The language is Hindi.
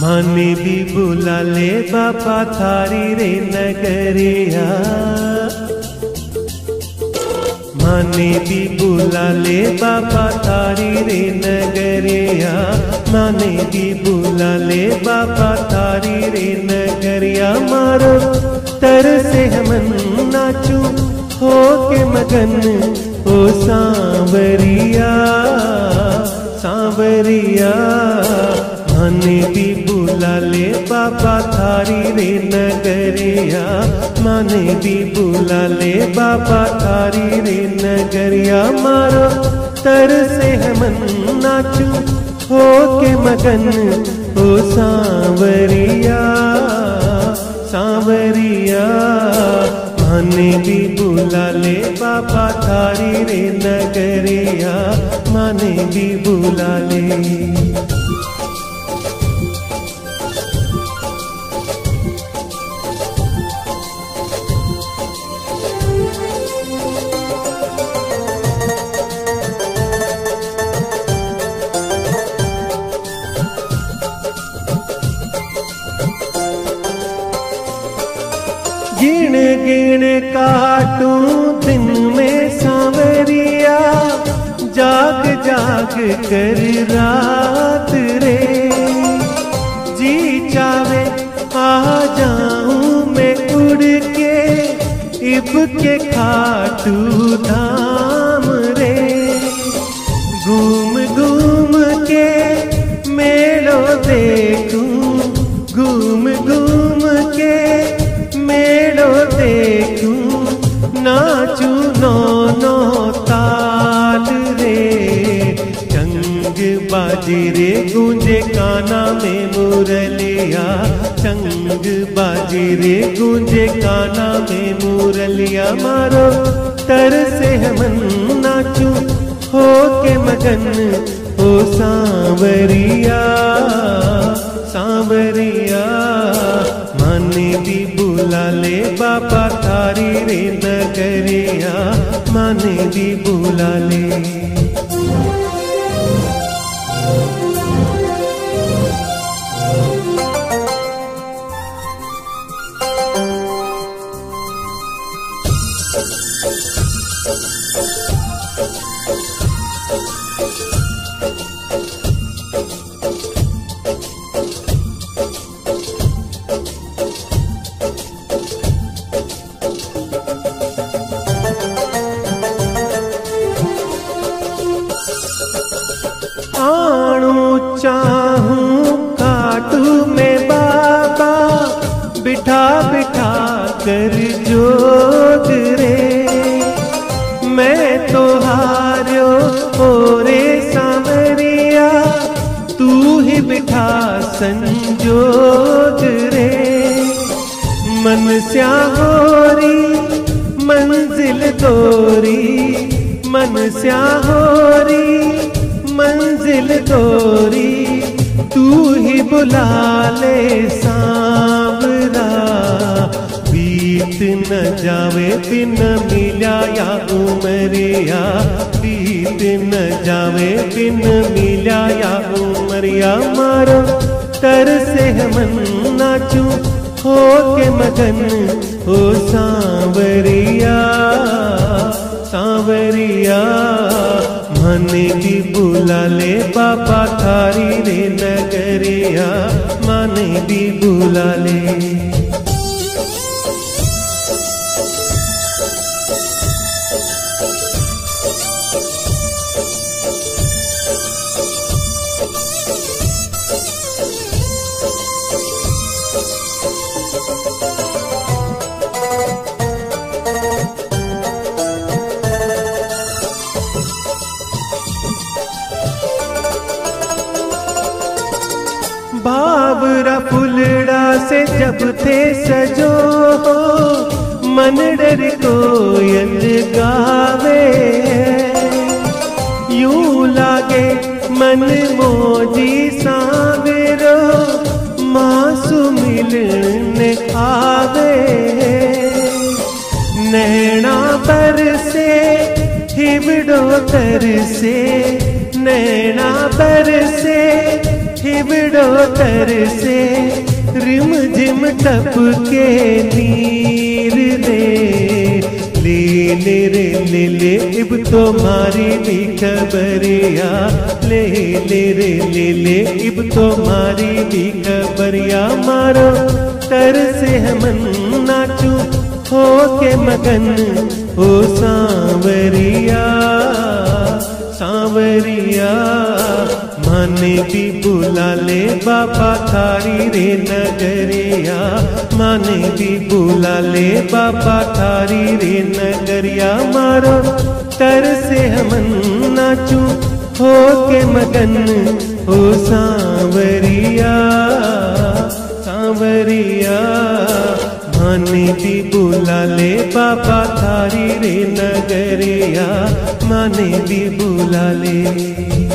माने भी बुला ले बापा थारी रे नगरिया। माने भी बुला ले बापा थारी रे नगरिया। माने भी बुला ले बापा थारी रे नगरिया। मारो तर से मन नाचू हो के मगन ओ सांवरिया। माने भी बुला ले, बाबा थारी रे नगरिया मारो। तर से मन नाचू हो के मगन ओ सांवरिया। सांवरिया माने भी बुला ले, बाबा थारी रे नगरिया। माने भी बुला ले। गिण गिण काटू, दिन में सांवरिया, जाग जाग कर रात रे। जी चावे, आ जाऊँ मैं उड़ के, इब के खाटू धाम। चंग बाजी रे गूंजे काना में मुरलिया। चंग बाजी रे गूंजे काना में मुरलिया। मारो तर से मन नाचू हो के मगन ओ सांवरिया। सांवरिया, माने भी बुला ले बाबा थारी रे नगरिया माने भी बुला ले। चाहूँ काटू में बाबा, बिठा बिठा कर जोग रे। मैं तो हार्यो ओरे सांवरिया तू ही बिठा संजोग रे। मन होरी, मंजिल तोरी, मन होरी, मंजिल तोरी। तू ही बुला ले सांवरा बीत न जावे, बिन मिला या उमरिया। बीत न जावे, बिन मिला या उमरिया। मारो तर से मन नाचू हो के मगन हो सांवरिया सांवरिया। बुला ले बाबा थारी रे नगरिया माने भी बुला बाबरा फुलड़ा से जब थे सजो हो, मन डर कोयल गावे। यूँ लागे मन मोजी सावेरो मासु मिलने आवे। नैना पर से हिबड़ो तर से, नैना पर से चिवड़ो तर से रिम झिम टप के नीर रे ले ले रे ले ले इब तो मारी भी खबरिया। ले रे ले ले इब तो मारी भी खबरिया। मारो तर से हम नाचू हो के मगन, ओ सांवरिया सांवरिया। माने भी बुला ले बाबा थारी रे नगरिया। माने भी बुला ले बाबा थारी रे नगरिया। मारो तर से हम नाचू, हो के मगन, हो सांवरिया। सांवरिया, माने भी बुला ले बाबा थारी रे नगरिया। माने भी बुला ले।